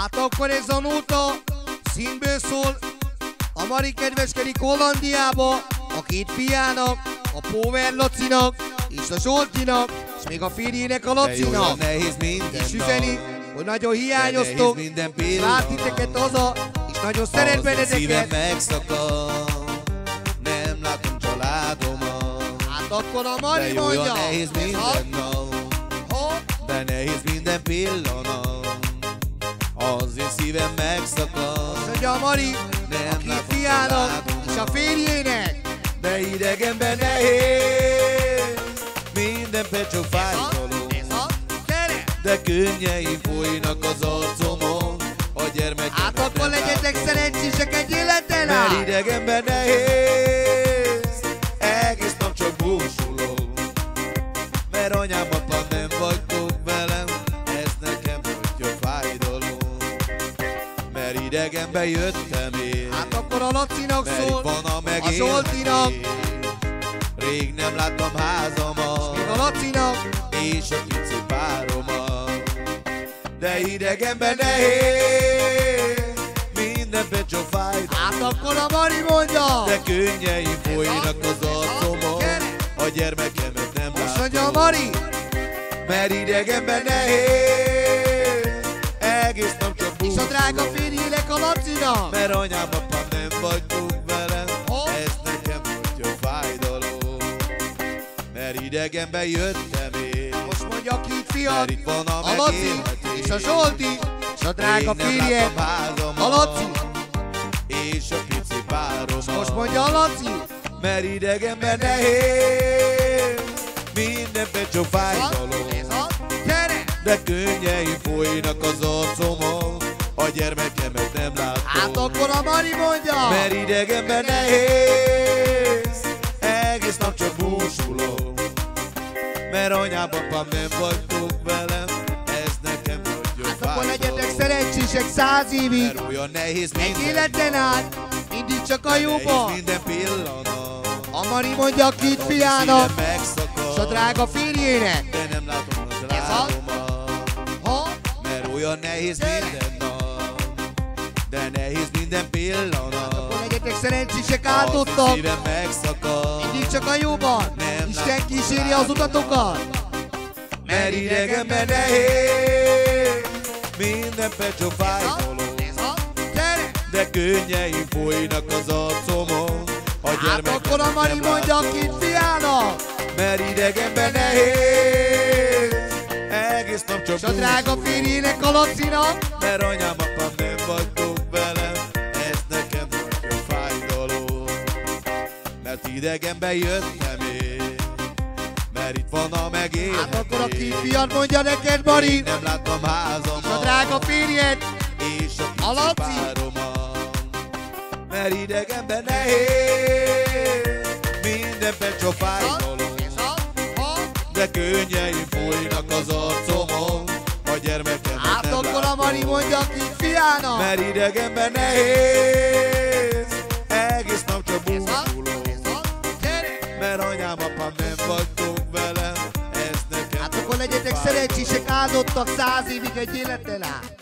Hát akkor ez a nóta színből szól, a Mari kedveskedik Hollandiába, a két fiának, a Power Lacinak, és a Zsoltinak, és még a férjének a De jó, Lacinak. nehéz minden És üzeni, hogy nagyon hiányoztok, és pillanat. lát titeket haza, és nagyon szeret benneteket. megszakad, nem látom családomat. Hát akkor a Mari mondja, nehéz minden nap. De nehéz minden pillanat szívem megszakad. Azt mondja a Mari, Nem a két fiának, és a férjének. De idegenben nehéz Minden perc csak fájdalom! De könnyeim folynak az arcomon A gyermekemet Hát akkor legyetek szerencsések egy életen Mert át! idegenben nehéz Egész nap csak búsulom Mert anyám, Mert idegenben jöttem én Hát akkor a Lacinak szól, van a a Zsoltinak, Rég nem láttam házamat még a Lacinak, és a pici páromat. De idegenben nehéz, minden csak fájdalom. hát akkor a Mari mondja! De könnyeim folynak az arcomon, a gyermekemet nem Most mondja a látom. Mari! Mert idegenben nehéz, egész nap És a drága férjének a Lacinak! Mert anyám, apám nem vagytok velem, Hopp. ez nekem nagyon fájdalom. Mert idegenben jöttem én, Most mondja a két fiat, mert itt van a a Laci, és a Zsolti, és a drága férje, a Laci. És a pici páromat Most mondja a Laci, Mert idegenben nehéz Minden csak fájdalom a! De könnyeim folynak az arcomon A gyermekemet nem látom. Hát akkor a Mari mondja! Mert idegenben nehéz. Egész nap csak búsulom. Mert anyám, apám nem vagytok velem. Ez nekem nagyon Hát akkor legyetek szerencsések száz évig, Mert olyan nehéz egy minden. életen át, mindig csak a jóba. minden pillanat. A Mari mondja a két fiának, és a drága férjének. De nem látom a családomat Ha? Mert olyan nehéz minden nap De nehéz minden pillanat. Akkor legyetek szerencsések, áldottak, szívem megszakad. Mindig csak a jóban. Nem. Isten kíséri az utatokat. Mert idegenben nehéz. Minden perc csak fájdalom! De könnyeim folynak az arcomon. A Hát akkor a Mari mondja a két fiának, Mert idegenben nehéz. Egész nap csak és a drága férjének a Lacinak. Mert anyám, apám nem vagytok Mert idegenben jöttem én Mert itt van a megélhetés Hát akkor a két fiad mondja neked, Mari, Rég nem láttam házamat és a drága férjed, És a A Laci. páromat Mert idegenben nehéz Minden perc csak fájdalom? De könnyeim folynak az arcomon A gyermekemet Hát nem akkor a Mari látom. mondja a két fiának. Mert idegenben nehéz Egész nap csak Ez apám nem vagytok velem Ez nekem Hát akkor legyetek szerencsések, áldottak száz évig egy életen át.